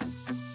you